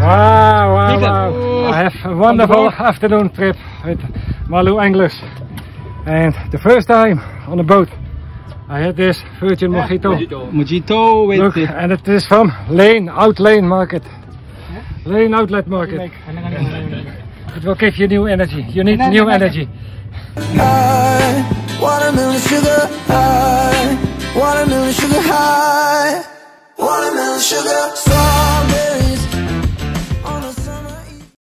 Wow, wow, wow. I have a wonderful afternoon trip with Malu Anglers. And the first time on a boat, I had this Virgin Mojito. Mojito with Look, the and it is from Lane, Out Lane Market. Lane Outlet Market. It will give you new energy. You need new energy. high, watermelon sugar high, watermelon sugar high, watermelon sugar.